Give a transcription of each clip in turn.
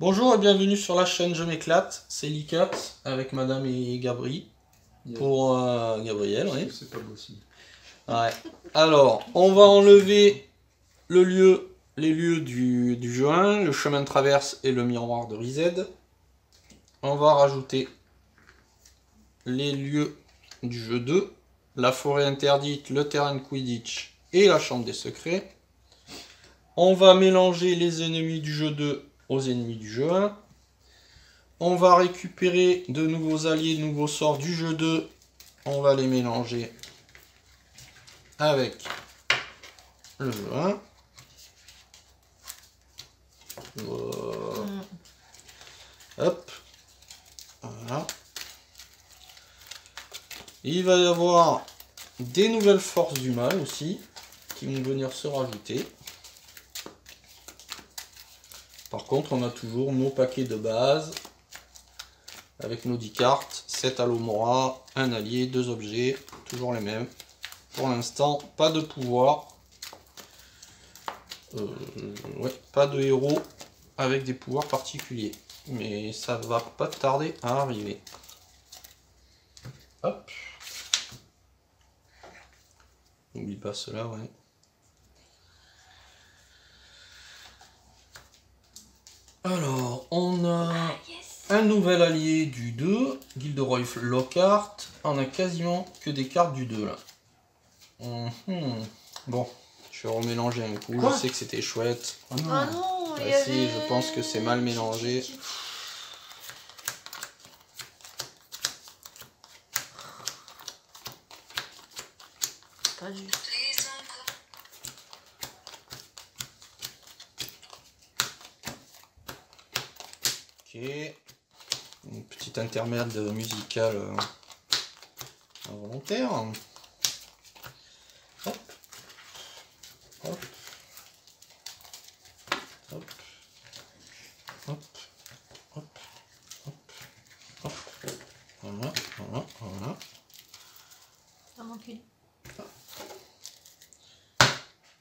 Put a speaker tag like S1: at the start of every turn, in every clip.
S1: Bonjour et bienvenue sur la chaîne Je m'éclate, c'est Licat avec Madame et Gabri. Pour euh, Gabriel, oui.
S2: C'est pas possible.
S1: Ouais. Alors, on va enlever le lieu, les lieux du, du jeu 1, le chemin de traverse et le miroir de Rized. On va rajouter les lieux du jeu 2, la forêt interdite, le terrain de Quidditch et la chambre des secrets. On va mélanger les ennemis du jeu 2 aux ennemis du jeu 1. On va récupérer de nouveaux alliés, de nouveaux sorts du jeu 2. On va les mélanger avec le jeu 1. Voilà. Hop. Voilà. Il va y avoir des nouvelles forces du mal aussi qui vont venir se rajouter. Par contre, on a toujours nos paquets de base avec nos 10 cartes, 7 Alomora, un allié, deux objets, toujours les mêmes. Pour l'instant, pas de pouvoir. Euh, pas de héros avec des pouvoirs particuliers. Mais ça va pas tarder à arriver. Hop. N'oublie pas cela, ouais. Alors, on a un nouvel allié du 2, Gilderoy Lockhart. On a quasiment que des cartes du 2 là. Mhm. Bon, je vais remélanger un coup.
S2: Quoi
S1: je sais que c'était chouette.
S2: Oh non.
S3: Ah non, y
S1: Bah si,
S3: avait-
S1: je pense que c'est mal mélangé.
S3: Pas du
S1: Ok. Une petite intermède musicale euh, involontaire. Hop. Hop. Hop. Hop. Hop. Hop. Hop. Voilà, voilà, voilà.
S3: Ça manque une.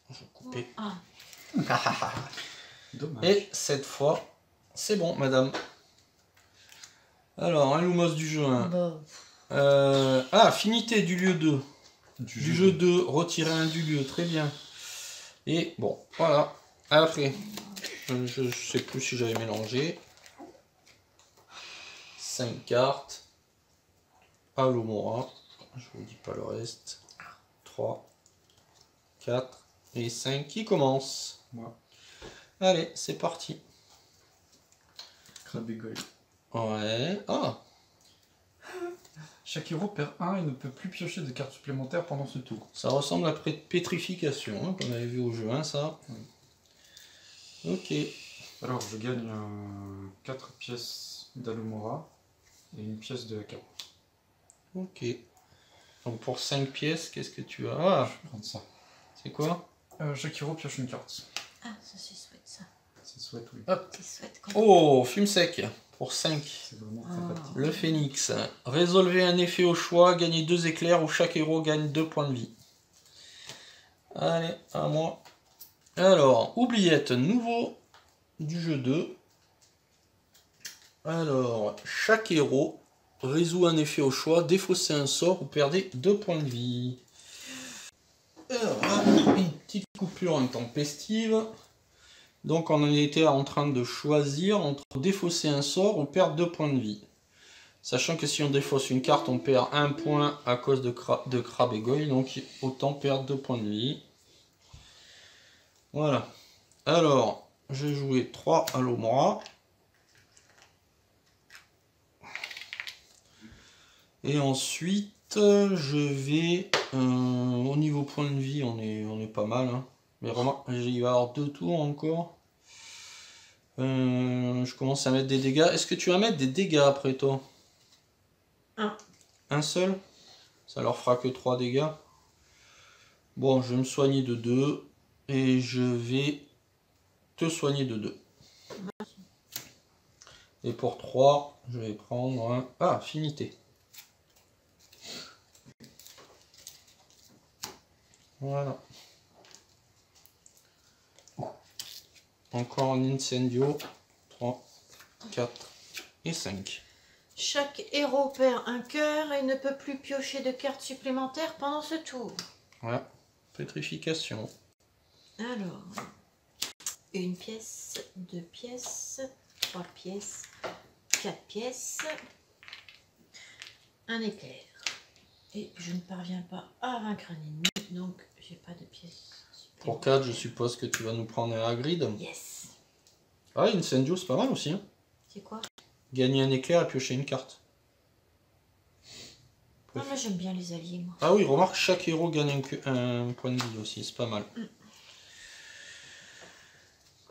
S1: Je vais couper.
S3: Ah,
S2: Dommage.
S1: Et cette fois, c'est bon, madame. Alors, un Lumos du jeu 1.
S3: bah,
S1: Euh, ah, affinité du lieu 2.
S2: Du,
S1: Du jeu 2, retirer un du lieu, très bien. Et bon, voilà. Après, je sais plus si j'avais mélangé. 5 cartes. Alomora. Je vous dis pas le reste. 3, 4 et 5 qui commencent.
S2: Moi,
S1: Allez, c'est parti.
S2: Crabbe.
S1: Ouais. Ah,
S2: Chaque héros perd 1 et ne peut plus piocher de cartes supplémentaires pendant ce tour.
S1: ça ressemble à pétrification, hein, qu'on avait vu au jeu 1, ça. Ok.
S2: Alors, je gagne 4 pièces d'Alumora et une pièce de AK.
S1: Ok. Donc pour 5 pièces, qu'est-ce que tu as? Ah,
S2: Je vais prendre ça.
S1: c'est quoi?
S2: Euh, chaque héros pioche une carte.
S3: ah, ça c'est chouette ça.
S2: C'est souhait, oui.
S3: C'est chouette quand
S1: Oh, fume sec. Pour 5.
S2: C'est vraiment
S3: Ah.
S1: Le phénix. Résolvez un effet au choix, gagnez 2 éclairs où chaque héros gagne 2 points de vie. Allez, à moi. Alors, oubliette, nouveau du jeu 2. Alors, chaque héros résout un effet au choix, défaussez un sort ou perdez 2 points de vie. Alors, là, une petite coupure intempestive. Donc on était en train de choisir entre défausser un sort ou perdre 2 points de vie. Sachant que si on défausse une carte, on perd 1 point à cause de, cra de et donc autant perdre 2 points de vie. Voilà. Alors, j'ai joué 3 à l'Omora. Et ensuite, je vais... euh, au niveau point de vie, on est, on est pas mal. hein. Mais remarque, il va y avoir deux tours encore. Euh, je commence à mettre des dégâts. Est-ce que tu vas mettre des dégâts après toi?
S3: Un.
S1: Un seul? Ça leur fera que 3 dégâts. Bon, je vais me soigner de 2. Et je vais te soigner de 2. Et pour 3, je vais prendre un... Ah, affinité. Voilà. Encore un incendio. 3, 4 et 5.
S3: Chaque héros perd un cœur et ne peut plus piocher de cartes supplémentaires pendant ce tour.
S1: Voilà. Pétrification.
S3: Alors, une pièce, deux pièces, trois pièces, quatre pièces, un éclair. Et je ne parviens pas à vaincre un ennemi, donc j'ai pas de pièces.
S1: Pour
S3: supplémentaires.
S1: 4, je suppose que tu vas nous prendre un Hagrid.
S3: Yes.
S1: Ah, Incendio, c'est pas mal aussi. Hein.
S3: C'est quoi?
S1: Gagner un éclair et piocher une carte.
S3: Non, moi j'aime bien les alliés, moi.
S1: Ah oui, remarque, chaque héros gagne un, point de vie aussi, c'est pas mal.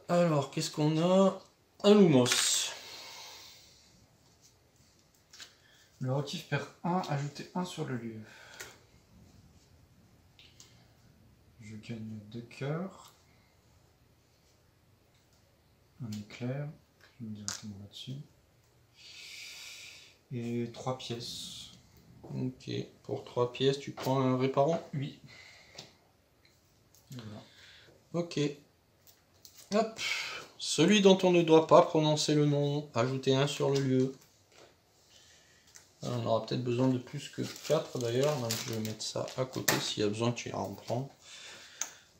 S1: Alors, qu'est-ce qu'on a? Un Lumos.
S2: Le rotif perd 1, ajoutez 1 sur le lieu. Je gagne 2 cœurs. Un éclair, je mets directement là-dessus. Et 3 pièces.
S1: Ok, pour 3 pièces, tu prends un réparant?
S2: Oui. Voilà.
S1: Ok. Hop. Celui dont on ne doit pas prononcer le nom, ajouter un sur le lieu. On aura peut-être besoin de plus que 4 d'ailleurs, donc je vais mettre ça à côté, s'il y a besoin tu iras en prendre.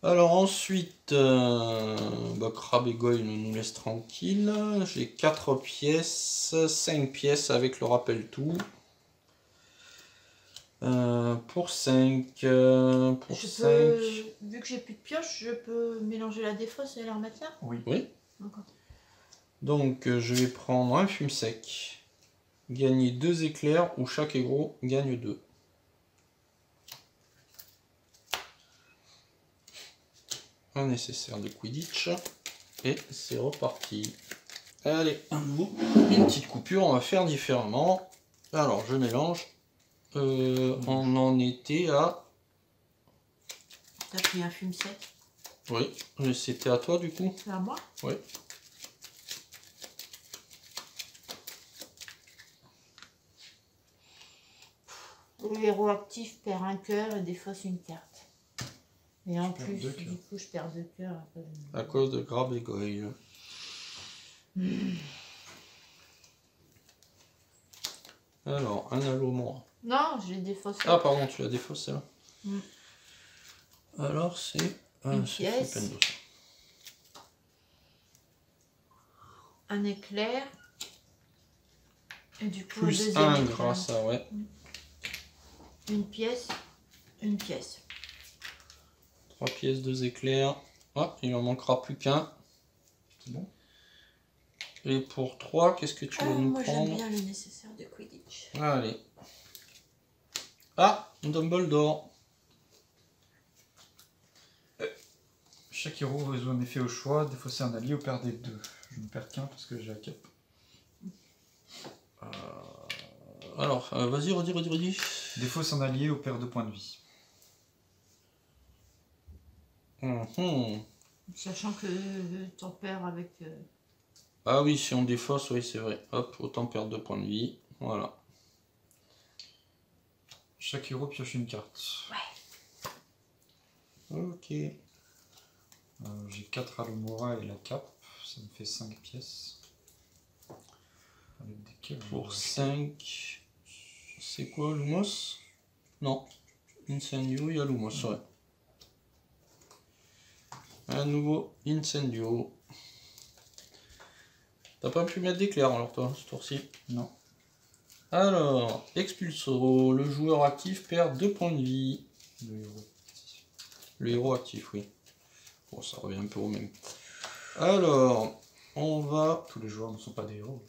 S1: Alors ensuite, euh, bah, Crabbe et Goyle nous laisse tranquille. J'ai 4 pièces, 5 pièces avec le rappel tout. Euh, pour 5, pour
S3: Je
S1: 5.
S3: peux, vu que j'ai plus de pioche, je peux mélanger la défausse et la remettre là
S2: Oui.
S1: Oui. Donc euh, je vais prendre un fume sec. Gagner deux éclairs où chaque héros gagne deux. Un nécessaire de Quidditch. Et c'est reparti. Allez, un nouveau. Une petite coupure, on va faire différemment. Alors je mélange. Euh, on en était à.
S3: T'as pris un fume sec
S1: Oui, c'était à toi du coup.
S3: C'est à moi
S1: Oui.
S3: Le héros actif perd un cœur et défausse une carte. Et en plus, du coup, je perds deux cœurs. à cause de-
S1: À cause de Grab et Goyle. Alors, un halo
S3: Non, je l'ai défaussé.
S1: Ah, pardon, tu l'as défaussé là.
S3: Mm.
S1: Alors, c'est un
S3: Une pièce. Un éclair. Et du coup, un
S1: Plus 1
S3: éclair.
S1: grâce à, ouais.
S3: Une pièce, une pièce.
S1: 3 pièces, 2 éclairs. Ah, il en manquera plus qu'un.
S2: C'est bon
S1: Et pour 3, qu'est-ce que tu
S3: Ah,
S1: vas nous
S3: moi, j'aime
S1: prendre
S3: bien le nécessaire de Quidditch.
S1: Allez. Ah, Dumbledore.
S2: Chaque héros résout un effet au choix, défausser un allié ou perdre deux. Je ne perds qu'un parce que j'ai la cape.
S1: Alors, euh, vas-y, redis, redis, redis.
S2: Défausse un allié ou perd deux points de vie.
S1: Mhm.
S3: Sachant que t'en perds avec. euh,
S1: Ah oui, si on défausse, oui, c'est vrai. Hop, autant perdre 2 points de vie. Voilà.
S2: Chaque héros pioche une carte.
S1: Ok.
S2: Euh, j'ai 4 Alomora et la cape, ça me fait 5 pièces. Avec on
S1: Pour
S2: va-
S1: 5. C'est quoi, Lumos? Non. Incendio, il y a Lumos, ouais. Un nouveau Incendio. T'as pas pu mettre d'éclair alors toi, ce tour-ci?
S2: Non.
S1: Alors, Expulso, le joueur actif perd 2 points de vie.
S2: Le héros.
S1: Le héros actif, oui. Bon, ça revient un peu au même. Alors, on va,
S2: Tous les joueurs ne sont pas des héros.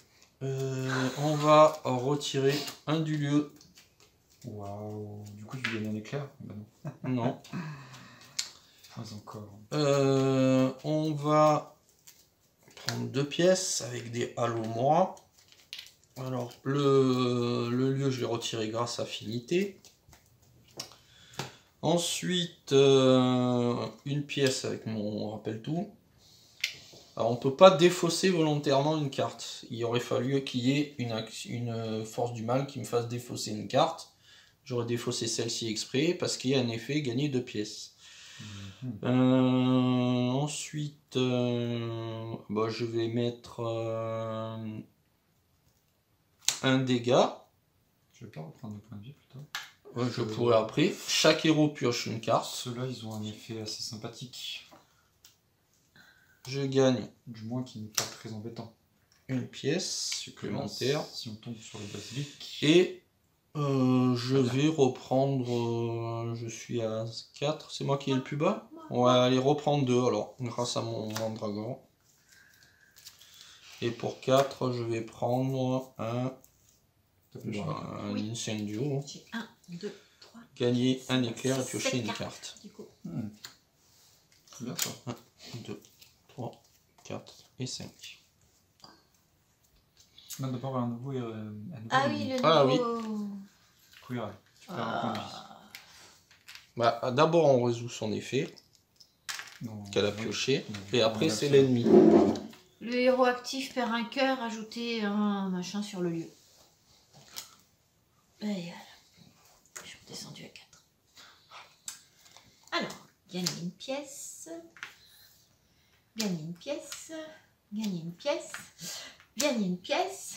S1: euh, on va retirer un du lieu.
S2: Waouh. Du coup, tu gagnes un éclair non.
S1: Non. Euh, on va prendre deux pièces avec des halos moi. Alors, le, le lieu, je l'ai retiré grâce à affinité. Ensuite, euh, une pièce avec mon rappel tout. Alors, on peut pas défausser volontairement une carte. Il aurait fallu qu'il y ait une, une force du mal qui me fasse défausser une carte. J'aurais défaussé celle-ci exprès parce qu'il y a un effet gagner deux pièces. Euh, ensuite, euh, bah, je vais mettre euh, un dégât.
S2: Je vais pas reprendre des points de vie plutôt.
S1: Ouais, je pourrais après. Chaque héros pioche une carte.
S2: Ceux-là, ils ont un effet assez sympathique.
S1: Je gagne
S2: Du moins qui n'est pas très embêtant.
S1: une pièce supplémentaire.
S2: Si on tombe sur le basilic.
S1: Et euh, je vais reprendre. euh, je suis à 4. C'est moi qui ai le plus bas? On va aller reprendre 2 alors, grâce à mon mandragore. Et pour 4, je vais prendre un, bah, un
S3: Oui.
S1: incendio.
S3: J'ai 1, 2, 3.
S1: Gagner un éclair et piocher une
S3: cartes.
S1: carte.
S3: Du coup,
S2: Hmm. Bien ça.
S1: 2, 3, 4 et 5.
S2: D'abord, un nouveau. euh, un nouveau
S3: ah oui, le
S1: Ah oui.
S3: nouveau.
S2: De vie.
S3: Ah,
S1: Bah, D'abord, on résout son effet
S2: Non,
S1: qu'elle a
S2: oui.
S1: pioché.
S2: Non,
S1: Et après, c'est l'ennemi.
S3: Le héros actif perd un cœur, ajoutez un machin sur le lieu. Et voilà. Je suis redescendue à 4. Alors, gagner une pièce. Gagner une pièce. Gagner une pièce. Gagner une pièce.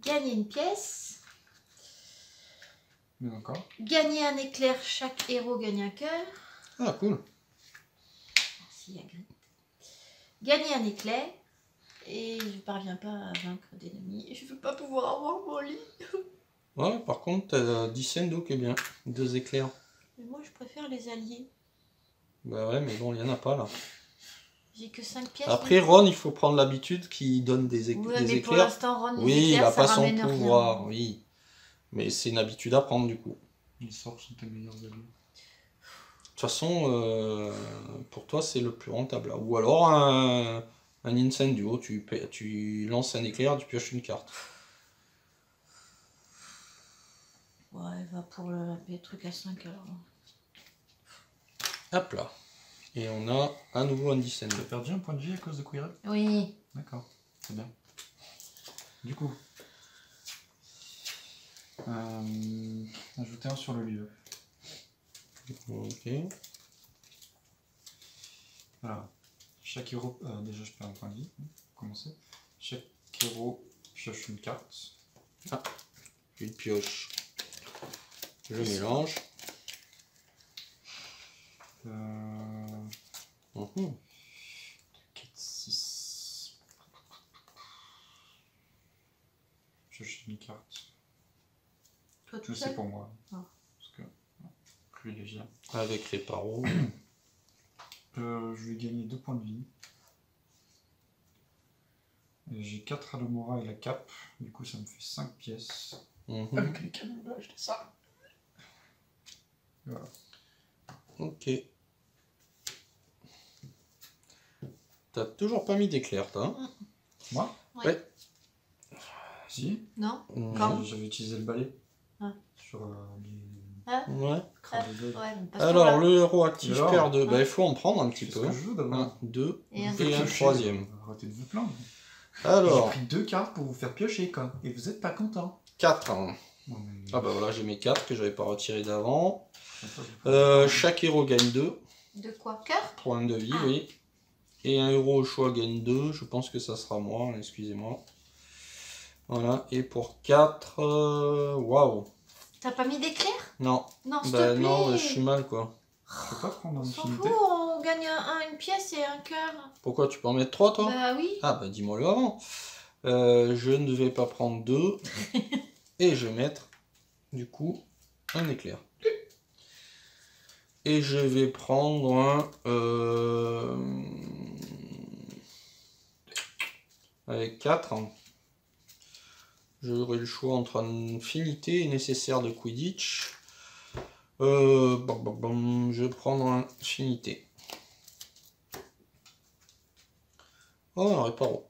S3: Gagner une pièce.
S2: Mais encore.
S3: Gagner un éclair, chaque héros gagne un cœur.
S1: Ah, cool.
S3: Merci Hagrid. Gagner un éclair. Et je parviens pas à vaincre d'ennemis. Et je veux pas pouvoir avoir mon lit.
S1: Ouais, par contre, t'as Dissendo qui est bien. Deux éclairs.
S3: Mais moi je préfère les alliés.
S1: Bah ouais, mais bon, il y en a pas là.
S3: J'ai que 5 pièces.
S1: Après, Ron, il faut prendre l'habitude qu'il donne des, éc-
S3: Ouais,
S1: des
S3: mais pour
S1: éclairs.
S3: l'instant, Ron, les
S1: Oui, il
S3: éclairs,
S1: a
S3: ça
S1: pas son
S3: rien.
S1: pouvoir, oui. Mais c'est une habitude à prendre du coup.
S2: Les sorts sont tes meilleurs amis.
S1: De toute façon, euh, pour toi, c'est le plus rentable. là. Ou alors un, un incendio, tu, tu lances un éclair, tu pioches une carte.
S3: Ouais, va pour le, le truc à 5 alors.
S1: Hop là. Et on a à nouveau un
S2: Tu as perdu un point de vie à cause de Queer
S3: Oui.
S2: D'accord, c'est bien. Du coup, euh, ajouter un sur le lieu.
S1: Ok.
S2: Voilà. Chaque héros. euh, déjà, je perds un point de vie. Pour commencer. Chaque héros pioche une carte.
S1: Une pioche. Je mélange.
S2: Euh,
S1: Mhm.
S2: 4, 6. Pioche une carte.
S3: Toi
S2: Je
S3: tout
S2: sais
S3: seul
S2: pour moi.
S3: Ah.
S2: Parce que. Privilégié.
S1: Avec les paros.
S2: Euh, je vais gagner 2 points de vie. J'ai 4 à l'Omora et la cape. Du coup, ça me fait 5 pièces.
S1: Mhm.
S2: Avec les canons, j'ai acheté ça. Voilà.
S1: Ok. T'as toujours pas mis d'éclair, toi hein
S2: Moi
S3: Ouais.
S2: Si.
S3: Non. Quand
S2: J'avais utilisé le balai.
S3: Ah.
S2: Sur euh, les
S3: Ah,
S1: Ouais.
S3: passe
S1: Alors, le héros actif
S2: alors
S1: perd deux.
S3: Ah.
S1: Bah, il faut en prendre un petit peu.
S2: que je veux d'abord.
S1: Un, deux
S3: Et un
S1: troisième.
S2: Arrêtez de vous plaindre.
S1: Alors,
S2: J'ai pris deux cartes pour vous faire piocher, quoi. Et vous êtes pas content.
S1: 4.
S2: Bon, mais-
S1: Ah bah voilà, j'ai mes 4 que j'avais pas retirées d'avant. Euh, chaque héros gagne 2
S3: De quoi? Cœur?
S1: Points de vie,
S3: Ah.
S1: oui. Et un héros au choix gagne 2. Je pense que ça sera moi, excusez-moi. Voilà, et pour 4, waouh.
S3: T'as pas mis d'éclair
S1: Non,
S3: Non, s'il
S1: bah
S3: te plaît.
S1: non, je suis mal quoi.
S2: Je peux pas prendre en
S3: On s'en fout, on gagne un, une pièce et un cœur.
S1: Pourquoi tu peux en mettre 3 toi?
S3: Bah oui.
S1: Ah bah dis-moi le avant. Euh, je ne vais pas prendre 2. et je vais mettre, du coup, un éclair. Et je vais prendre un... euh, Avec 4. J'aurai le choix entre infinité et nécessaire de Quidditch. Euh, je vais prendre un infinité. Oh, un réparo.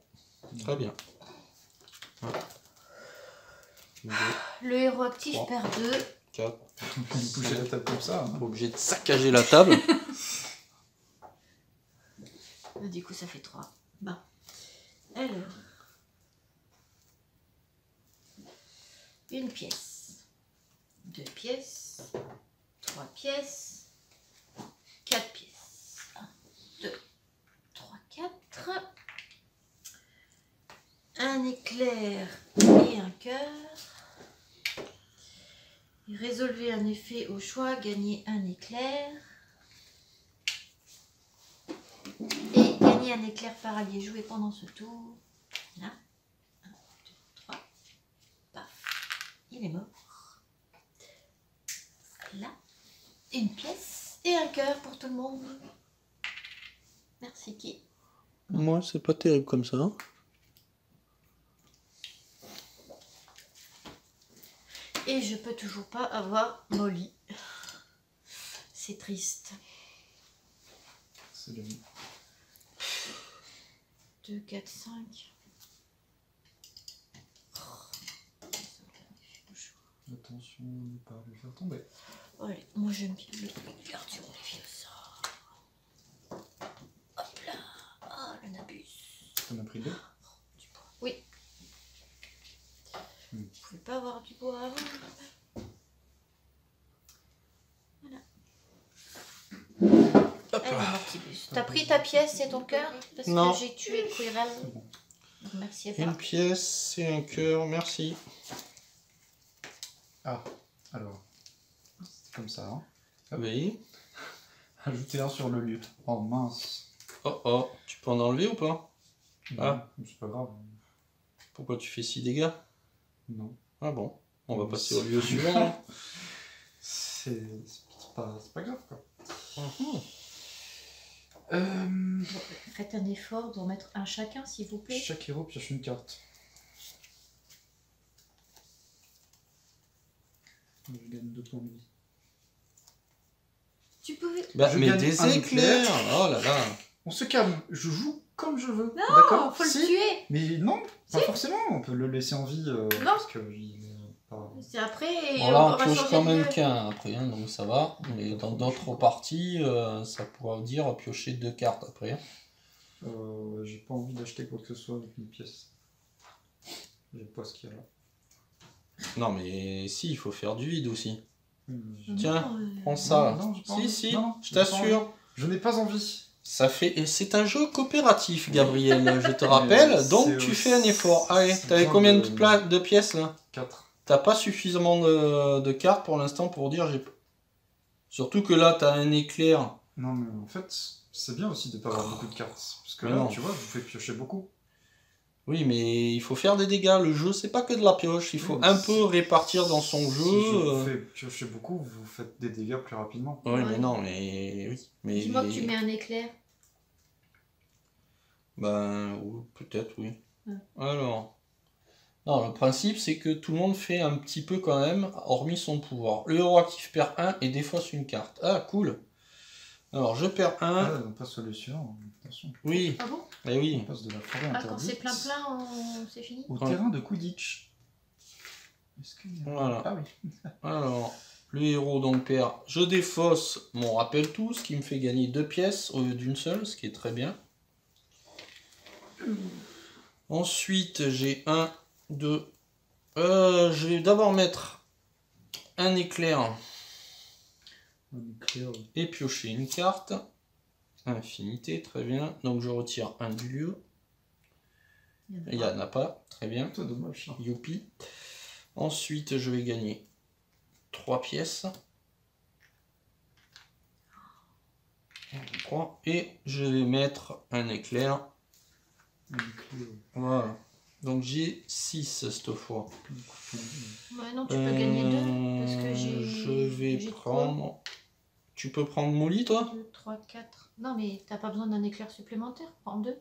S1: Très bien. Deux,
S3: Le héros actif perd 2.
S2: Vous bougez la table comme ça. hein.
S1: Obligé de saccager la table.
S3: Du coup, ça fait 3. Bon. Alors. Une pièce. Deux pièces. Trois pièces. Quatre pièces. Un, deux, trois, quatre. un éclair et un cœur. Résolvez un effet au choix, gagnez un éclair. Et gagnez un éclair par allié joué pendant ce tour. Là. 1, 2, 3. Paf. Il est mort. Là. Une pièce et un cœur pour tout le monde. Merci qui
S1: Moi, c'est pas terrible comme ça.
S3: Et je peux toujours pas avoir Molly. C'est triste.
S2: C'est le...
S3: 2, 4, 5.
S2: Attention de ne pas le faire tomber.
S3: Allez, moi j'aime bien le vieux ça. Hop là. Ah, le nabus.
S2: T'en as pris deux.
S3: Oui. Pas avoir du bois avant.
S1: Hop
S3: Allez,
S1: là.
S3: Mortibus. T'as pris ta pièce et ton cœur Parce
S1: Non.
S3: que j'ai tué Quirrell.
S2: Bon.
S3: Merci à
S1: Une pièce et un cœur, merci.
S2: Ah, alors. C'est comme ça. Hein.
S1: Oui.
S2: Ajouter un sur le lieu. Oh mince.
S1: Oh oh, tu peux en enlever ou pas? Ah.
S2: C'est pas grave.
S1: Pourquoi tu fais 6 dégâts?
S2: Non.
S1: Ah bon, on va passer au lieu suivant.
S2: C'est pas, c'est pas grave quoi.
S1: Mhm.
S2: Euh,
S3: Faites un effort d'en mettre un chacun, s'il vous plaît.
S2: chaque héros pioche une carte. Je gagne deux points de vie.
S3: Tu pouvais.
S1: Bah,
S2: Je
S1: mais des éclairs
S2: éclair.
S1: Oh là là
S2: On se calme, je joue comme je veux.
S3: Non,
S2: D'accord
S3: faut le tuer.
S2: Mais non, pas forcément, on peut le laisser en vie. euh,
S3: Non.
S2: Parce que.
S3: C'est après.
S1: Bon là on
S3: va
S1: pioche quand même qu'un après, hein, donc ça va. Mais dans d'autres parties, euh, ça pourra dire piocher deux cartes après.
S2: Euh, j'ai pas envie d'acheter quoi que ce soit avec une pièce. J'ai pas ce qu'il y a là.
S1: Non mais si, il faut faire du vide aussi.
S2: Hum,
S1: Tiens, Prends ça
S2: non,
S1: si,
S2: envie.
S1: si,
S2: Non,
S1: je t'assure.
S2: Je n'ai pas envie.
S1: Ça fait, et c'est un jeu coopératif, Gabriel, je te rappelle. Donc tu fais un effort. Allez,
S2: c'est
S1: t'avais
S2: bien
S1: combien de,
S2: de-
S1: pla- de pièces là?
S2: 4.
S1: T'as pas suffisamment de, de cartes pour l'instant pour dire j'ai. Surtout que là t'as un éclair.
S2: Non, mais en fait, c'est bien aussi de pas avoir beaucoup de cartes. Parce que
S1: Mais
S2: là,
S1: non.
S2: tu vois, je vous fais piocher beaucoup.
S1: Oui, mais il faut faire des dégâts. Le jeu, c'est pas que de la pioche. Il faut
S2: Oui,
S1: un
S2: si-
S1: peu répartir dans son
S2: Si
S1: jeu.
S2: je vous
S1: euh.
S2: beaucoup, vous faites des dégâts plus rapidement.
S1: Oui,
S3: Ouais.
S1: mais non, mais oui. Mais
S3: Dis-moi que tu mets un éclair.
S1: Ben, ou- peut-être, oui.
S3: Ouais.
S1: Alors. Non, le principe, c'est que tout le monde fait un petit peu quand même, hormis son pouvoir. Le héros actif perd 1 et défausse une carte. Ah, cool. Alors, je perds 1.
S2: Ah, on passe solution. Attention.
S1: Oui,
S3: Ah bon?
S1: Eh
S2: On
S1: oui.
S2: passe de la forêt
S3: Ah,
S2: interdite
S3: quand c'est plein plein, on... c'est fini?
S2: Au
S1: Ouais.
S2: terrain de a-
S1: Voilà.
S2: Ah oui.
S1: Alors, le héros donc perd. Je défausse mon rappel tout, ce qui me fait gagner deux pièces au lieu d'une seule, ce qui est très bien. Ensuite, j'ai un, deux. Euh, je vais d'abord mettre un éclair
S2: Un éclair.
S1: Et piocher une carte. Infinité, très bien. Donc je retire un du lieu. Il n'y en a pas, très bien.
S2: C'est dommage. ça.
S1: Youpi. Ensuite, je vais gagner 3 pièces. 3. Et je vais mettre un éclair.
S2: Un éclair.
S1: Voilà. Donc j'ai 6 cette fois.
S3: Ouais, non, tu peux gagner deux. Parce que
S1: Euh,
S3: j'ai.
S1: Je vais prendre. Tu peux prendre Molly, toi
S3: 2, 3, 4. Non, mais t'as pas besoin d'un éclair supplémentaire. Prends deux.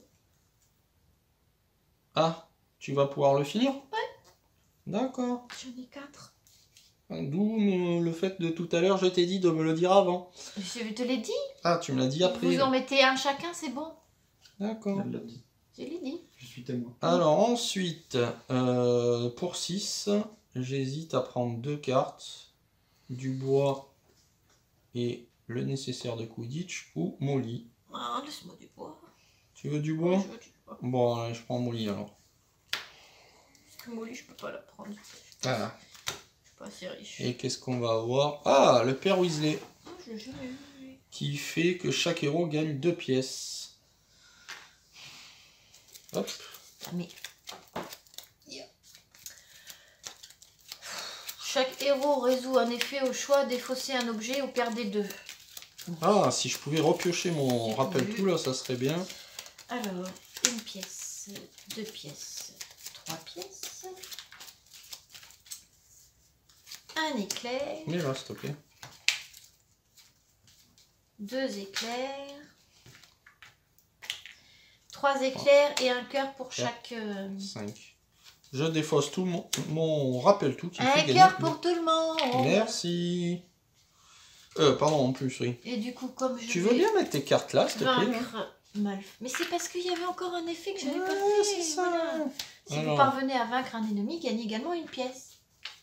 S1: Ah, tu vas pouvoir le finir Ouais. D'accord.
S3: J'en ai 4.
S1: D'où euh, le fait de tout à l'heure, je t'ai dit de me le dire avant.
S3: Je te l'ai dit.
S1: Ah, tu me l'as dit après.
S3: Vous en mettez un chacun, c'est bon.
S1: D'accord.
S3: Je l'ai dit.
S2: Je suis témoin.
S1: Alors ensuite, euh, pour 6, j'hésite à prendre deux cartes, du bois et le nécessaire de Quidditch ou Molly.
S3: Ah, laisse-moi du bois.
S1: Tu veux du bois
S3: Je veux du bois.
S1: Bon, allez, je prends Molly alors.
S3: Parce que Molly, je peux pas la prendre.
S1: Voilà.
S3: je suis pas assez riche.
S1: Et qu'est-ce qu'on va avoir? Ah, le père Weasley,
S3: Ah, je l'ai jamais eu. lui.
S1: qui fait que chaque héros gagne deux pièces. Hop,
S3: Ah, mais Chaque héros résout un effet au choix, défausser un objet ou perdez deux.
S1: Ah, si je pouvais repiocher mon rappel tout là, ça serait bien.
S3: Alors, une pièce, deux pièces, trois pièces. Un éclair,
S1: Mais là, s'il te plaît.
S3: deux éclairs. Trois éclairs et un cœur pour chaque... euh,
S1: 5. Je défausse tout mon, mon rappel tout qui
S3: Un
S1: fait
S3: cœur pour tout le monde
S1: Merci. Euh, pardon, en plus, oui.
S3: Et du coup, comme je
S1: Tu veux bien mettre tes cartes là, s'il te plaît
S3: Malf... Mais c'est parce qu'il y avait encore un effet que j'avais pas
S1: Ouais,
S3: fait.
S1: ça.
S3: voilà. Si vous parvenez à vaincre un ennemi, gagnez également une pièce.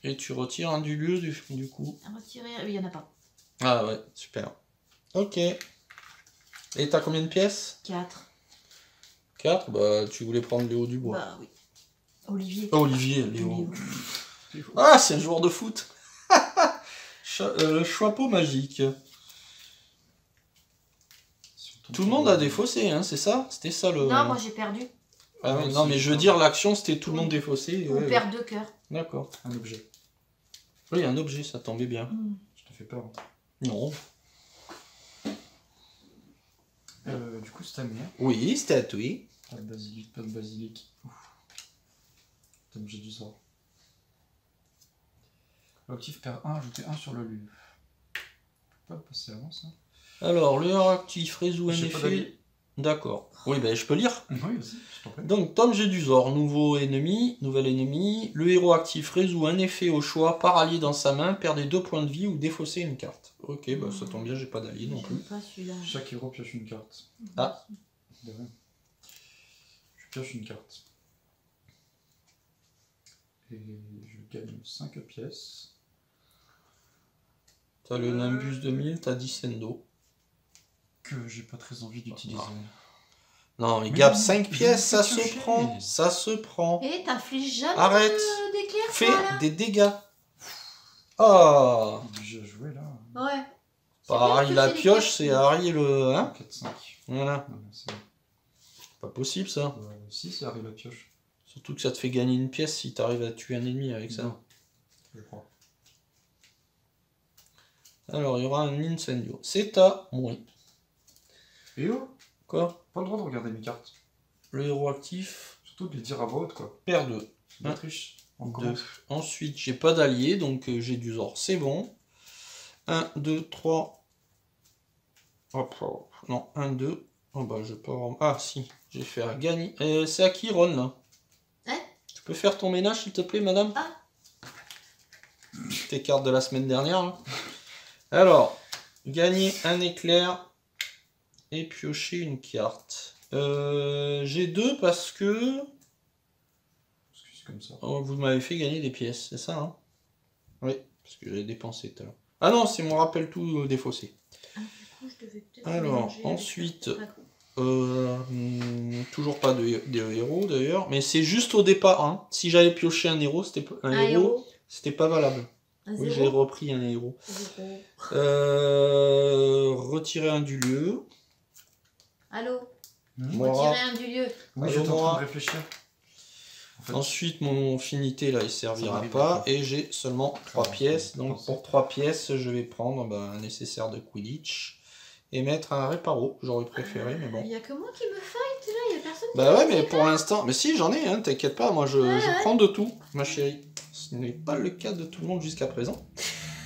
S1: Et tu retires un du lieu du, du coup.
S3: Retirer... Il y en a pas.
S1: Ah ouais, super. Ok. Et t'as combien de pièces?
S3: 4.
S1: 4 Bah, tu voulais prendre Léo Dubois.
S3: Bah oui. Olivier.
S1: Oh, Olivier, Léo.
S3: Léo.
S1: Ah, c'est un joueur de foot. Euh, chapeau magique. Tout le monde a défaussé, hein, c'est ça? C'était ça le.
S3: Non, moi j'ai perdu.
S1: Ah ouais,
S2: Non,
S1: mais je veux dire, l'action c'était tout le monde défaussé.
S3: On
S1: ouais, ouais.
S3: perd deux cœurs.
S1: D'accord.
S2: Un objet.
S1: Oui, un objet, ça tombait bien.
S3: Hmm.
S2: Je te fais peur. hein.
S1: Non.
S2: Euh, du coup, c'est ta mère.
S1: Oui, c'était à toi.
S2: Pas de basilic, pas de basilic. Putain, j'ai du sort. L'objectif perd 1, ajoutez 1 sur le lieu. Je peux pas le passer avant ça
S1: Alors, le héros actif résout un effet. D'accord. Oui, ben je peux lire.
S2: Oui, vas-y, je t'en prie.
S1: Donc, Tom Jedusor, nouveau ennemi, nouvel ennemi. Le héros actif résout un effet au choix par allié dans sa main, perdez deux points de vie ou défaussez une carte. Ok, bah ça tombe bien, j'ai pas d'allié non plus.
S3: Pas.
S2: Chaque héros pioche une carte.
S1: Ah.
S2: Je pioche une carte. Et je gagne 5 pièces.
S1: T'as le Nimbus 2000, t'as Dissendo.
S2: Que j'ai pas très envie d'utiliser.
S1: Non, mais
S2: Mais
S1: Gab,
S2: non,
S1: 5
S2: je
S1: pièces, ça se prend. Ça se prend.
S3: Et t'infliges jamais
S1: Arrête.
S3: de- d'éclair
S1: Fais
S3: voilà.
S1: des dégâts. Ah
S2: J'ai joué là.
S3: Ouais.
S1: Harry
S3: que
S1: la pioche, c'est. Harry le. Hein
S2: 4, 5.
S1: Voilà.
S2: Non, non, c'est.
S1: Pas possible ça.
S2: Euh, si, c'est Harry la pioche.
S1: Surtout que ça te fait gagner une pièce si t'arrives à tuer un ennemi avec ça.
S2: Non. Je crois.
S1: Alors, il y aura un incendio. C'est à moi.
S2: Et oh
S1: Quoi?
S2: Pas le droit de regarder mes cartes.
S1: Le héros actif
S2: Surtout de les dire à voix haute, quoi.
S1: perd 2.
S2: C'est de la
S1: Un,
S2: triche. On
S1: 2.
S2: commence.
S1: Ensuite, j'ai pas d'allié, donc euh, j'ai du Zor. C'est bon. 1, 2, 3. Hop, hop. Non, 1, 2. Oh bah, je peux avoir... Ah, si. J'ai fait un gagner. Euh, c'est à qui, Ron, là?
S3: Hein
S1: peux faire ton ménage, s'il te plaît, madame
S3: Ah.
S1: Tes cartes de la semaine dernière, là. Alors, gagner un éclair et piocher une carte. Euh, j'ai deux parce que
S2: comme ça.
S1: oh, vous m'avez fait gagner des pièces, c'est ça hein? Oui, parce que j'ai dépensé tout à l'heure. Ah non, c'est mon rappel tout euh, défaussé.
S3: Du coup, je devais peut-être
S1: Alors, ensuite. Euh, hmm, toujours pas de, de héros d'ailleurs, mais c'est juste au départ. Hein. Si j'avais pioché un héros, c'était un,
S3: Un
S1: héros,
S3: héros.
S1: c'était pas valable.
S3: Un
S1: Oui, j'ai repris un héros. Euh, retirer un du lieu.
S3: Allô?
S2: Hmm
S1: Moi.
S3: Retirer un du lieu.
S2: Oui,
S1: Allô,
S2: j'étais en train
S1: moi.
S2: de réfléchir. En fait,
S1: Ensuite, mon finité là, il servira pas. Et j'ai seulement 3
S2: Ah,
S1: pièces. Donc pour 3 pièces, je vais prendre bah, un nécessaire de Quidditch et mettre un réparo. J'aurais préféré, mais
S3: Il
S1: bon.
S3: n'y a que moi qui me fight là, il n'y a personne
S1: Bah
S3: qui
S1: ouais, mais pour l'instant. Mais si, j'en ai, hein, t'inquiète pas, moi je,
S3: Ouais,
S1: je
S3: ouais.
S1: prends de tout, ma chérie. Ce n'est pas le cas de tout le monde jusqu'à présent.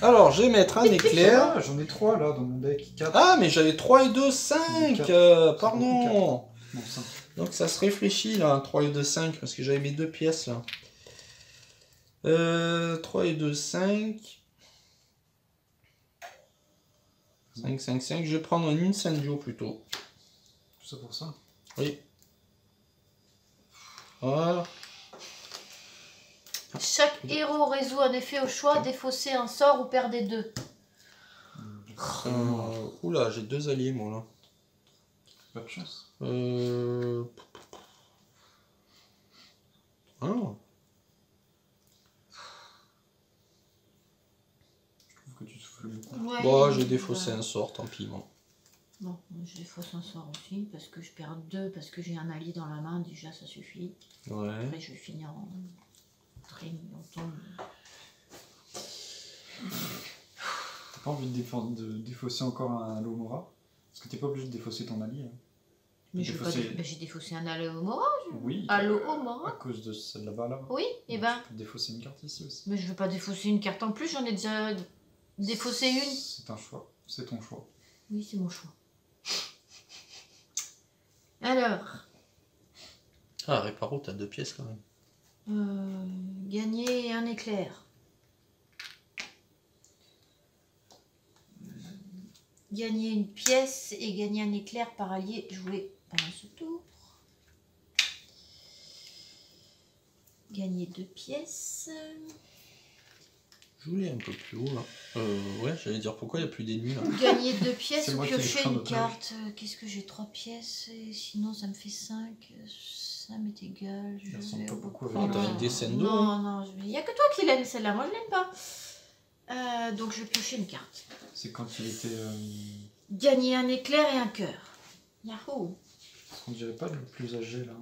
S1: Alors, je vais mettre un éclair.
S2: Ah, J'en ai 3 là dans mon deck. 4.
S1: Ah, mais j'avais 3 et 2, 5
S2: Quatre.
S1: euh, Pardon
S2: Non, 5.
S1: Donc ça se réfléchit là, 3 et 2, 5, parce que j'avais mes deux pièces là. Euh, 3 et 2, 5. 5, 5, 5. Je vais prendre un incendio plutôt.
S2: Tout ça pour ça.
S1: Oui. Voilà.
S3: Chaque héros résout un effet au choix, défausser un sort ou perdez deux.
S1: Euh, oula, j'ai deux alliés moi là.
S2: Pas de chance.
S1: Euh... Ah.
S3: Ouais,
S1: Bon,
S3: il-
S1: j'ai défaussé
S3: bah,
S1: un sort, tant pis. Bon.
S3: Bon, je défausse un sort aussi parce que je perds deux parce que j'ai un allié dans la main, déjà ça suffit.
S1: Ouais.
S3: Après je vais finir en très longtemps.
S2: T'as pas envie de, défendre, de défausser encore un Lomora Parce que t'es pas obligé de défausser ton allié. hein.
S3: Mais je dé- bah, j'ai défaussé un Allo Mora.
S2: Oui.
S3: Allo
S2: À cause de celle là-bas là.
S3: Oui, et ben.
S2: Tu peux défausser une carte ici aussi.
S3: Mais je veux pas défausser une carte en plus, j'en ai déjà défaussé une.
S2: C'est un choix. C'est ton choix.
S3: Oui, c'est mon choix. Alors,
S1: Ah, Réparo, t'as deux pièces quand même.
S3: euh, gagner un éclair. Gagner une pièce et gagner un éclair par allié joué pendant ce tour. Gagner deux pièces.
S1: Je voulais un peu plus haut là. Euh, ouais, j'allais dire pourquoi il n'y a plus d'ennemis là.
S3: Gagner deux pièces ou piocher une carte. Euh, Qu'est-ce que j'ai Trois pièces et sinon ça me fait cinq. Ça m'est égal. Je
S2: ressemble pas
S3: au-
S2: beaucoup
S1: Oh,
S2: tienne.
S1: des scènes d'eau,
S3: Non, non, il n'y a que toi qui l'aimes celle-là. Moi je l'aime pas. Euh, donc je vais piocher une carte.
S2: C'est quand il était. euh,
S3: Gagner un éclair et un cœur. Yahoo
S2: On dirait pas le plus âgé là.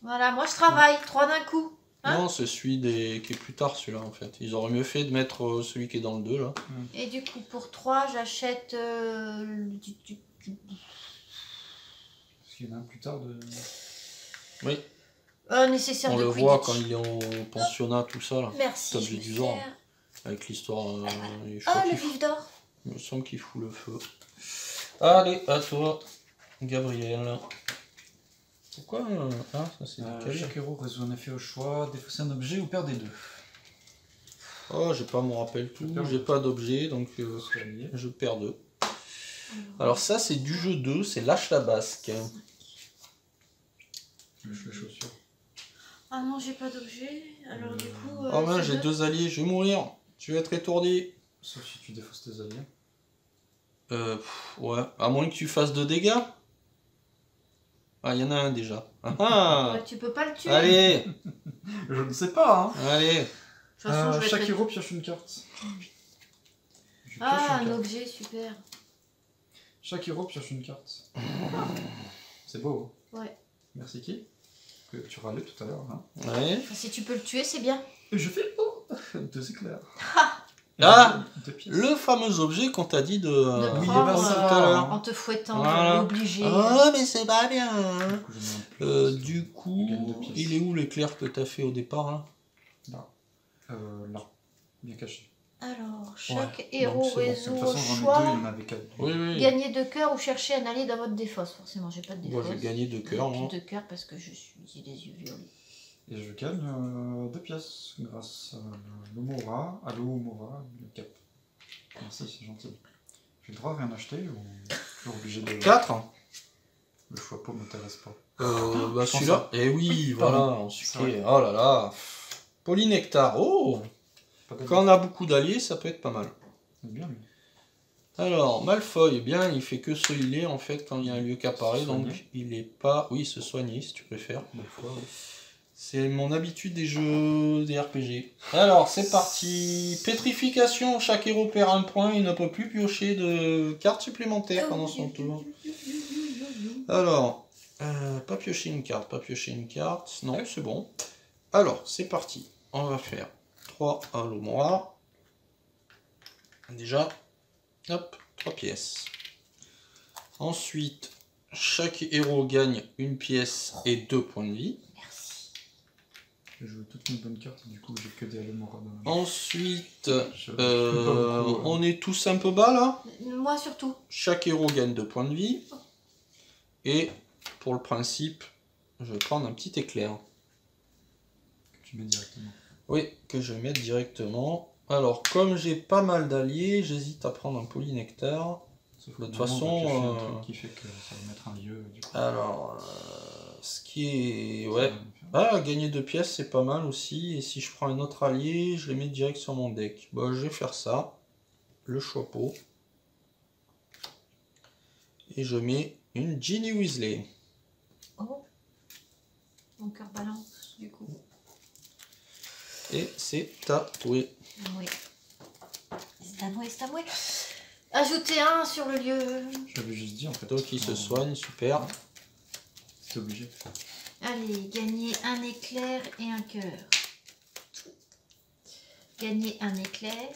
S3: Voilà, moi je travaille. Trois d'un coup. Hein
S1: non, c'est celui des... qui est plus tard celui-là en fait. Ils auraient mieux fait de mettre euh, celui qui est dans le 2 là.
S3: Et du coup, pour 3, j'achète. euh, du- du- du-
S2: Parce qu'il y en a un plus tard de.
S1: Oui,
S3: euh, nécessaire
S1: on
S3: de
S1: le voit quand il est en pensionnat, tout ça là.
S3: Merci. Je
S1: du genre.
S3: faire-
S1: Avec l'histoire. euh,
S3: Ah, le vif d'or.
S1: Il me semble qu'il fout le feu. Allez, à toi, Gabriel. Pourquoi euh, Ah, ça c'est
S2: Euh, chaque héros résout un effet au choix, défausser un objet ou perdre des deux.
S1: Oh, j'ai pas mon rappel tout, j'ai pas d'objet, donc euh, je perds deux. Alors ça, c'est du jeu 2, c'est lâche la basque.
S2: Je fais chaussures.
S3: Ah non, j'ai pas d'objet. Alors du coup. euh,
S1: Oh mince, j'ai
S3: deux.
S1: deux alliés, je vais mourir. Je vais être étourdi.
S2: Sauf si tu défausses tes alliés.
S1: Euh, pff, ouais, à moins que tu fasses de dégâts. Ah, il y en a un déjà. Ah, ah.
S3: Ouais, tu peux pas le tuer.
S1: Allez,
S2: Je ne sais pas, hein
S1: allez.
S3: De toute façon,
S2: Euh,
S3: je vais
S2: Chaque
S3: être-
S2: héros pioche une carte. Je
S3: Ah,
S2: une
S3: un
S2: carte.
S3: objet, super.
S2: Chaque héros pioche une carte. C'est beau. hein
S3: Ouais.
S2: Merci qui Que tu râlais tout à l'heure. Hein
S1: Ouais.
S3: Enfin, si tu peux le tuer, c'est bien.
S2: Et je fais oh Deux éclairs.
S1: Ah
S2: Deux.
S1: Le fameux objet qu'on t'a dit de,
S3: De
S1: euh,
S2: oui,
S3: prendre euh, en te fouettant,
S1: Voilà.
S3: obligé.
S1: Oh, mais c'est pas bien.
S2: Du coup.
S1: Euh, du coup,
S2: Il deux
S1: est où l'éclair que t'as fait au départ là?
S2: Là. Euh, là. Bien caché.
S3: Alors, chaque
S1: Ouais,
S3: héros
S1: donc bon.
S3: Résout
S2: toute
S3: au
S2: façon, j'en ai deux, il y
S3: choix.
S2: en avait quatre.
S1: Oui, oui.
S3: Gagner deux cœurs ou chercher un allié dans votre défausse. Forcément, j'ai pas de
S1: Moi,
S3: défausse.
S1: j'ai gagné deux cœurs,
S3: J'ai
S1: moi.
S3: deux cœurs parce que je suis j'ai des yeux violets.
S2: Et je gagne euh, deux pièces grâce à l'Omora, à l'Omora, le cap. Merci, c'est gentil. J'ai le droit à rien acheter ou toujours obligé de.
S1: 4
S2: Le choix pas m'intéresse pas.
S1: euh, Bah
S2: je pense
S1: celui-là. Eh oui,
S2: Oui,
S1: voilà,
S2: C'est
S1: sucré. Oh là là. Polynectar. Oh. Quand on a beaucoup d'alliés, ça peut être pas mal.
S2: C'est bien lui.
S1: Alors, Malfoy, eh bien, il fait que se healer en fait quand il y a un lieu qui apparaît, donc il est pas. Oui, se soigner si tu préfères.
S2: Fois, oui.
S1: C'est mon habitude des jeux des RPG. Alors, c'est parti. Pétrification, chaque héros perd un point, il ne peut plus piocher de cartes supplémentaires pendant son tour. Alors, euh, pas piocher une carte, pas piocher une carte. Non, c'est bon. Alors, c'est parti. On va faire 3 à l'Omora. Déjà, hop, 3 pièces. Ensuite, chaque héros gagne une pièce et 2 points de vie.
S2: J'ai joué toutes mes bonnes cartes, du coup j'ai que des la
S1: Ensuite,
S2: Je-
S1: euh, on est tous un peu bas là?
S3: Moi surtout.
S1: Chaque héros gagne 2 points de vie. Et pour le principe, je vais prendre un petit éclair.
S2: Tu mets directement.
S1: Oui, que je vais mettre directement. Alors, comme j'ai pas mal d'alliés, j'hésite à prendre un polynectar.
S2: Sauf
S1: De toute façon,
S2: un
S1: euh,
S2: truc qui fait que ça va mettre un lieu, du coup.
S1: Alors, euh, ce qui est... Ouais. Ah, gagner deux pièces, c'est pas mal aussi. Et si je prends un autre allié, je les mets direct sur mon deck. Bon, je vais faire ça. Le chapeau. Et je mets une Ginny Weasley.
S3: Oh. Mon cœur balance du coup.
S1: Et c'est tatoué.
S3: Oui. C'est à moi, c'est à moi. Ajoutez un sur le lieu.
S2: J'avais juste dit en fait.
S1: Il se soigne, super.
S2: C'est obligé.
S3: Allez, gagner un éclair et un cœur. Gagner un éclair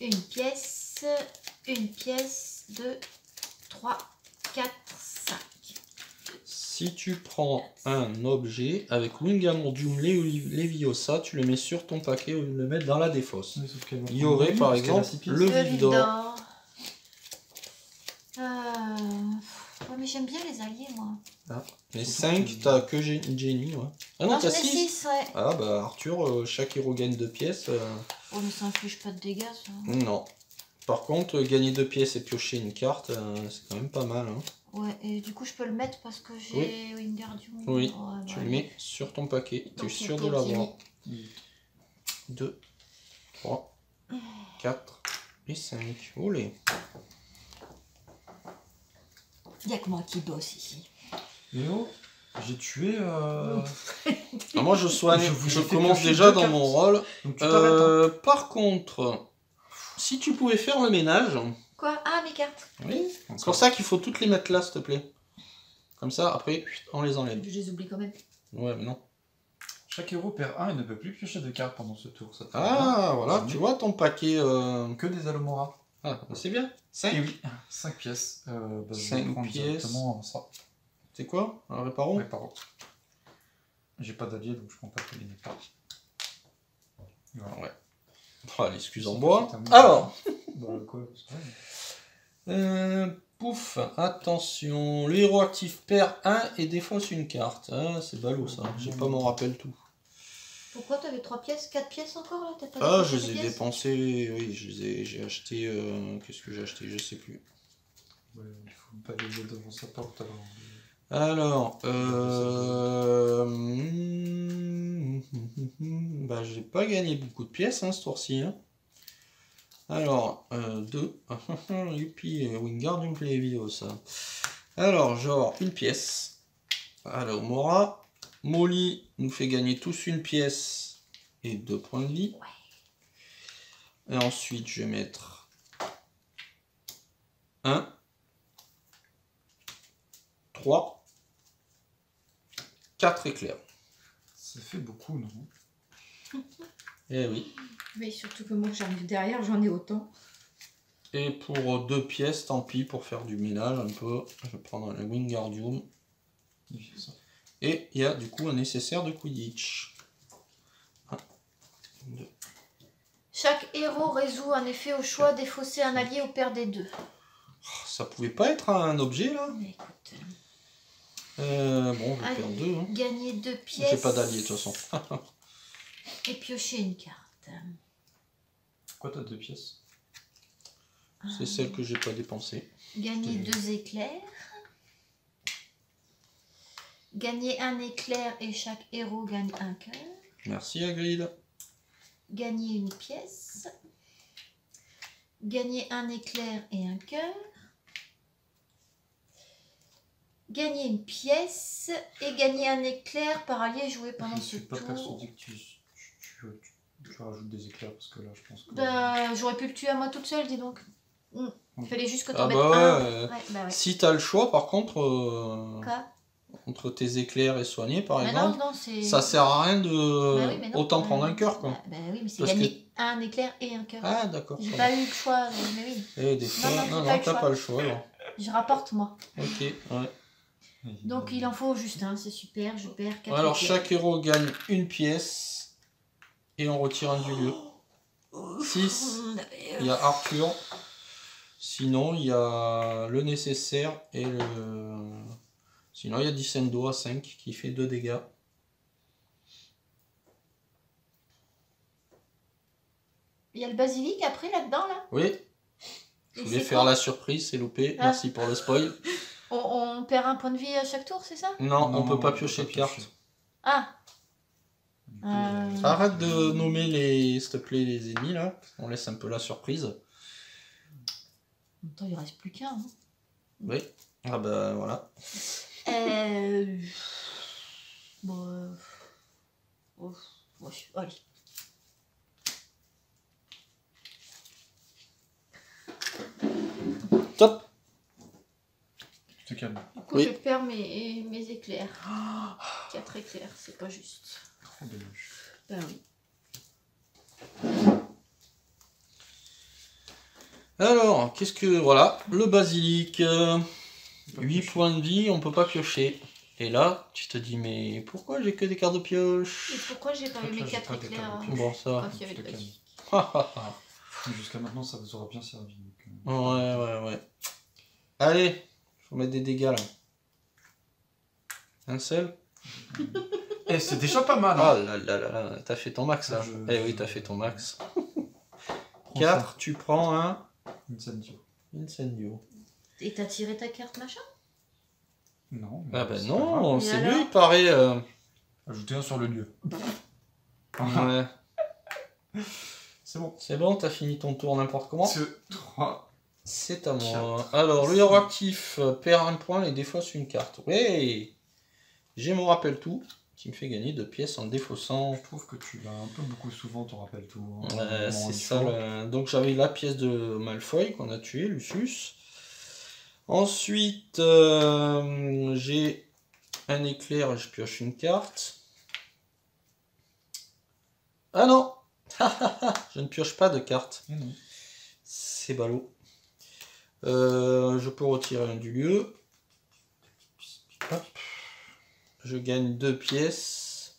S3: Une pièce, une pièce, deux, trois, quatre.
S1: Si tu prends un objet avec Wingardium Leviosa, tu le mets sur ton paquet ou le mettre dans la défausse. Il y aurait par exemple le vif d'or.
S3: Euh... ouais, mais j'aime bien les alliés, moi.
S1: Mais
S2: Surtout
S1: 5,
S2: que-
S1: t'as que Jenny, ouais. Ah non,
S3: Non,
S1: t'as
S3: j'en ai
S1: 6
S3: six, ouais.
S1: Ah bah Arthur, euh, chaque héros gagne 2 pièces. euh,
S3: Oh, mais ça inflige pas de dégâts, ça.
S1: Non. Par contre, gagner 2 pièces et piocher une carte, euh, c'est quand même pas mal. Hein.
S3: Ouais, et du coup, je peux le mettre parce que j'ai Wingardium.
S1: Oui,
S3: Ouais,
S1: Tu
S3: ouais.
S1: le mets sur ton paquet, tu es sûr de l'avoir.
S3: Jimmy.
S1: 2, 3, 4 et 5. Olé.
S3: Il y a que moi qui bosse ici.
S2: Léo, j'ai tué. Euh...
S1: Ah, moi je soigne,
S2: Je
S1: je, commence déjà dans mon rôle.
S2: Donc tu t'arrêtes.
S1: Euh, par contre, si tu pouvais faire le ménage,
S3: Quoi Ah, mes cartes.
S1: oui, c'est pour ça qu'il faut toutes les mettre là, s'il te plaît. Comme ça, après, on les enlève.
S3: Je les oublie quand même.
S1: Ouais, mais non.
S2: Chaque héros perd 1 et ne peut plus piocher de cartes pendant ce tour. Ça
S1: Ah, voilà,
S2: bien.
S1: tu vois ton paquet. euh,
S2: Que des Alomora.
S1: Ah, bah, c'est bien. 5
S2: Et oui, 5 pièces. Euh, bah,
S1: pièces.
S2: ça.
S1: C'est quoi Un réparon
S2: Ouais, pardon. J'ai pas d'allié donc je prends pas que les pas. Voilà.
S1: Ouais. Ah, l'excuse en bois. Alors,
S2: Bah
S1: euh, pouf, attention. Le héros actif perd 1 et défausse une carte. Ah, c'est ballot ça. J'ai pas mon rappel tout.
S3: Pourquoi t'avais trois pièces 4 pièces encore là? T'as pas
S1: Ah, je les ai
S3: pièces?
S1: dépensés. Oui, je les ai. J'ai acheté. euh, Qu'est-ce que j'ai acheté? Je sais plus.
S2: Ouais, il faut pas les mettre devant sa porte alors.
S1: Alors, euh... bah, j'ai pas gagné beaucoup de pièces hein, ce tour-ci. hein. Alors, euh, deux. Youpi, euh, Wingardium Leviosa. Alors, genre, une pièce. Alors, Mora. Molly nous fait gagner tous une pièce et deux points de vie. Et ensuite, je vais mettre un, trois, quatre éclairs.
S2: Ça fait beaucoup, non
S1: Eh oui.
S3: Mais surtout que moi, j'arrive derrière, j'en ai autant.
S1: Et pour deux pièces, tant pis, pour faire du ménage un peu, je vais prendre un Wingardium. Et il y a du coup un nécessaire de Quidditch. Un, deux.
S3: Chaque héros résout un effet au choix, défausser un allié ou perdre des deux.
S1: Ça pouvait pas être un objet là?
S3: Mais écoute,
S1: euh, Bon, je vais faire deux. Hein.
S3: gagner deux pièces.
S1: J'ai pas d'allié de toute façon.
S3: Et piocher une carte.
S2: Pourquoi t'as deux pièces?
S1: C'est celle que j'ai pas dépensée.
S3: Gagner deux éclairs. Gagner un éclair et chaque héros gagne un cœur.
S1: Merci Hagrid.
S3: Gagner une pièce. Gagner un éclair et un cœur. Gagner une pièce et gagner un éclair par allié joué pendant
S2: Je
S3: ce
S2: suis pas
S3: tour.
S2: persuadé que tu, tu, tu, tu- rajoutes des éclairs parce que là je pense que.
S3: Bah, j'aurais pu le tuer à moi toute seule, dis donc. Hmm. Il fallait juste que t'en
S1: Ah
S3: mettes
S1: bah ouais,
S3: un.
S1: euh,
S3: Ouais, bah ouais.
S1: Si t'as le choix, par contre, euh,
S3: Quoi?
S1: entre tes éclairs et soigner, par
S3: Bah
S1: exemple,
S3: non, non, c'est.
S1: ça sert à rien de
S3: Bah oui, mais non.
S1: autant prendre un cœur, quoi.
S3: Bah, bah oui, mais c'est
S1: Parce
S3: gagner un éclair et un cœur.
S1: Ah, d'accord.
S3: J'ai pas eu le choix, mais oui.
S1: Eh, des fois,
S3: non,
S1: non,
S3: pas
S1: t'as
S3: choix.
S1: pas le choix, alors.
S3: Je rapporte moi.
S1: Ok, ouais.
S3: Donc il en faut juste un, c'est super, je perds 4
S1: Alors, chaque héros gagne une pièce et on retire un du lieu. 6. Il y a Arthur. Sinon, il y a le nécessaire et le. Sinon, il y a Dissendo à 5 qui fait 2 dégâts.
S3: Il y a le basilic après là-dedans là?
S1: Oui, je voulais faire la surprise, c'est loupé.
S3: Ah.
S1: Merci pour le spoil.
S3: on, on perd un point de vie à chaque tour, c'est ça?
S1: Non, on
S2: Non,
S1: peut pas
S2: on peut
S1: piocher
S2: pas
S1: de carte.
S2: piocher.
S3: Ah
S2: coup,
S3: Euh,
S1: Arrête de nommer les, s'il te plaît, les ennemis là. On laisse un peu la surprise.
S3: En même temps, il reste plus qu'un. hein.
S1: Oui. Ah bah voilà.
S3: Euh... Bon... euh, oh, ouais, allez.
S1: Top.
S2: Te.
S3: Du coup,
S1: Oui.
S3: je perds mes, mes éclairs. 4 éclairs, c'est pas juste.
S2: Trop dommage.
S3: Ben oui.
S1: Alors, qu'est-ce que. Voilà, le basilic. euh,
S2: Pas
S1: 8
S2: piocher.
S1: points de vie, on peut pas piocher. Et là, tu te dis, mais pourquoi j'ai que des cartes de
S3: Et
S1: pioche
S3: pourquoi j'ai pas eu mes
S2: as
S3: 4
S2: pas des
S3: éclairs hein?
S1: Bon, ça
S2: Jusqu'à maintenant, ça vous aura bien servi. donc, euh,
S1: ouais, ouais, ouais. Allez, faut mettre des dégâts là. Un seul
S2: Eh, c'est déjà pas mal.
S1: Ah
S2: Hein.
S1: là là là là, t'as fait ton max là.
S2: Je-
S1: Eh oui, t'as fait ton max.
S2: Prends
S1: 4, tu prends un
S2: Incendio.
S1: Incendio.
S3: Et t'as tiré ta carte machin?
S2: Non.
S1: Ah ben
S2: c'est
S1: non, c'est mieux, il paraît. euh,
S2: Ajoutez un sur le lieu.
S1: Ouais.
S2: C'est bon.
S1: C'est bon, t'as fini ton tour n'importe comment.
S2: 3.
S1: C'est à moi. Alors, le héros actif euh, perd un point et défausse une carte. Ouais J'ai mon rappel tout qui me fait gagner deux pièces en défaussant.
S2: Je trouve que tu l'as un peu beaucoup souvent, ton rappel tout. hein,
S1: c'est ça. le- Donc j'avais la pièce de Malfoy qu'on a tué, Lucius. Ensuite, euh, j'ai un éclair et je pioche une carte. Ah non Je ne pioche pas de carte.
S2: Non.
S1: C'est ballot. Euh, je peux retirer un du lieu. Je gagne deux pièces.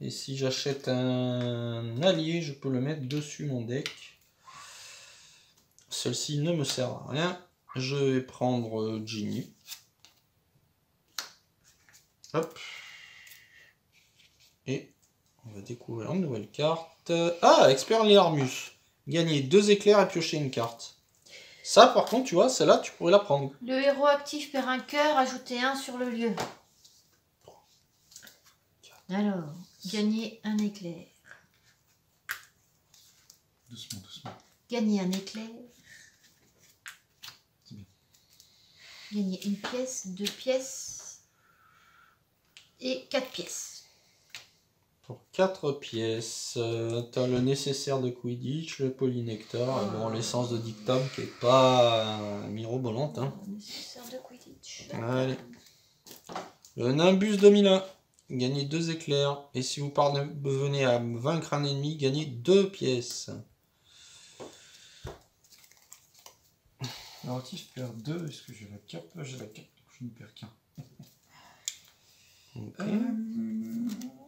S1: Et si j'achète un allié, je peux le mettre dessus mon deck. Celle-ci ne me sert à rien. Je vais prendre euh, Ginny. Hop. Et on va découvrir une nouvelle carte. Ah, expert Léarmus. Gagner deux éclairs et piocher une carte. Ça, par contre, tu vois, celle-là, tu pourrais la prendre.
S3: Le héros actif perd un cœur, ajoutez un sur le lieu. Alors, gagner un éclair.
S2: Doucement, doucement.
S3: Gagner un éclair.
S2: C'est bien.
S3: Gagner une pièce, deux pièces. Et quatre pièces.
S1: Pour 4 pièces, euh, t'as le nécessaire de Quidditch, le polynectar, bon, l'essence de dictum qui est pas euh, mirobolante. Hein.
S3: Nécessaire de Quidditch.
S1: Allez. Le Nimbus 2001, gagnez 2 éclairs, et si vous parvenez à vaincre un ennemi, gagnez 2 pièces.
S2: Alors, actif perd 2. Est-ce que j'ai la cape? J'ai la cape, donc je ne perds qu'un.
S1: Ok.
S2: Euh,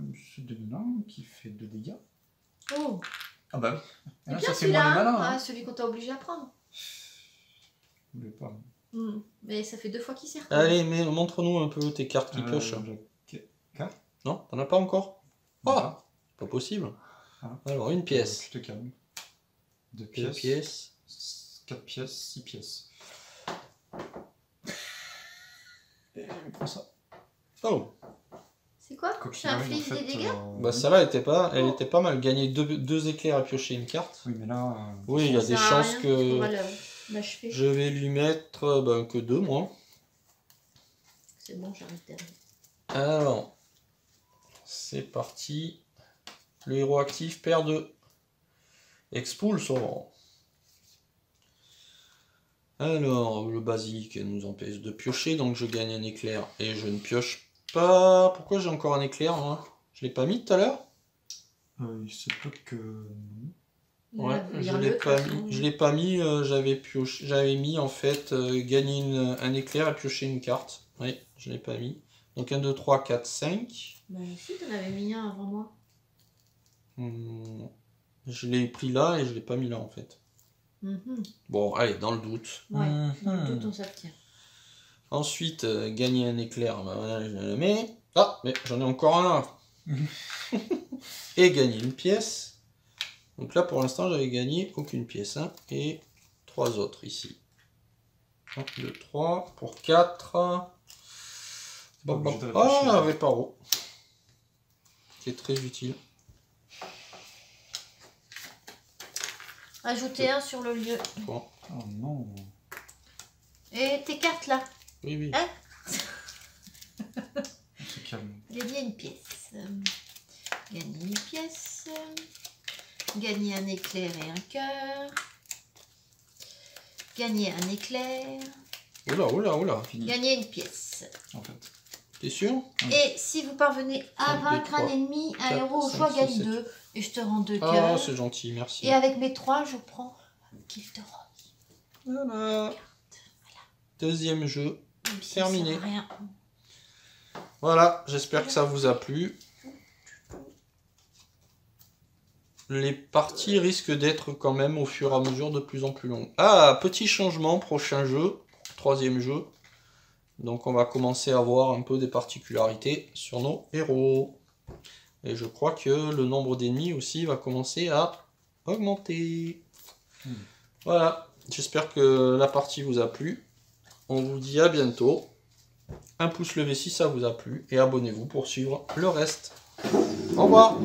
S2: Monsieur Delin qui fait 2 dégâts.
S3: Oh,
S2: Ah bah oui.
S3: c'est
S2: Ah,
S3: bien
S2: ça c'est moins les malins.
S3: Ah,
S2: Hein.
S3: celui qu'on t'a obligé à prendre.
S2: Vous voulez pas.
S3: Hmm, Mais ça fait deux fois qu'il sert.
S1: Allez, mais montre-nous un peu tes cartes qui
S2: Euh,
S1: piochent.
S2: j'ai-
S1: Non, t'en as pas encore?
S2: Voilà.
S1: Pas possible.
S2: Ah.
S1: Alors, une pièce.
S2: Je te calme. 2
S1: Deux
S2: pièces.
S1: pièces.
S2: 4 pièces, 6 pièces. Et prends ça.
S1: Oh,
S3: C'est quoi
S2: en
S3: inflige
S2: fait,
S3: des dégâts
S2: euh,
S1: bah celle-là était pas, elle était pas mal. Gagner deux, deux éclairs et piocher une carte.
S2: Oui, mais là. euh,
S1: Oui, il y a
S3: Ça
S1: des
S3: à
S1: chances que
S3: l'achever.
S1: je vais lui mettre euh, ben, que deux, moi.
S3: C'est bon, j'arrête derrière.
S1: Alors, c'est parti. Le héros actif perd 2. Expulsor. Alors, le basilic nous empêche de piocher, donc je gagne un éclair et je ne pioche pas. Pourquoi j'ai encore un éclair, moi? Je l'ai pas mis tout à l'heure?
S2: Euh, il se peut que.
S1: Ouais,
S3: Là,
S1: je l'ai pas mis. Je l'ai pas mis. euh, j'avais pioché, j'avais mis en fait euh, gagner une- un éclair et piocher une carte. Oui, je l'ai pas mis. Donc 1, 2, 3, 4, 5.
S3: Bah, si, t'en avais mis un avant moi.
S1: Hmm, Je l'ai pris là et je l'ai pas mis là en fait.
S3: Mhm.
S1: Bon, allez, dans le doute.
S3: Ouais,
S2: Mhm.
S3: dans le doute, on s'abstient.
S1: Ensuite, euh, gagner un éclair, bah, voilà, je le mets. Ah, mais j'en ai encore un là. et gagner une pièce. Donc là, pour l'instant, j'avais gagné aucune pièce. hein, et trois autres ici. 1, 2, 3 pour 4.
S2: pas obligé de
S1: Ah,
S2: réfléchir.
S1: un Reparo. Qui est très utile.
S3: Ajoutez un sur le lieu.
S1: Bon,
S2: Oh non.
S3: Et tes cartes là.
S1: Oui, oui.
S3: Hein. Gagner une pièce. Gagner une pièce. Gagner un éclair et un cœur. Gagner un éclair.
S1: Oula, oula, oula.
S2: Fini.
S3: Gagner une pièce.
S2: En fait.
S1: T'es sûr?
S3: Et si vous parvenez à vaincre un ennemi, un héros au choix gagne deux. Et je te rends deux
S1: Ah,
S3: cœurs.
S1: c'est gentil, merci.
S3: Et avec mes trois, je prends Kill de rose.
S1: Voilà. Deuxième jeu. Terminé. Voilà, j'espère que ça vous a plu. Les parties risquent d'être quand même au fur et à mesure de plus en plus longues. Ah, petit changement, prochain jeu, troisième jeu. Donc on va commencer à voir un peu des particularités sur nos héros. Et je crois que le nombre d'ennemis aussi va commencer à augmenter.
S2: Hmm.
S1: Voilà, j'espère que la partie vous a plu. On vous dit à bientôt. Un pouce levé si ça vous a plu et abonnez-vous pour suivre le reste. Au revoir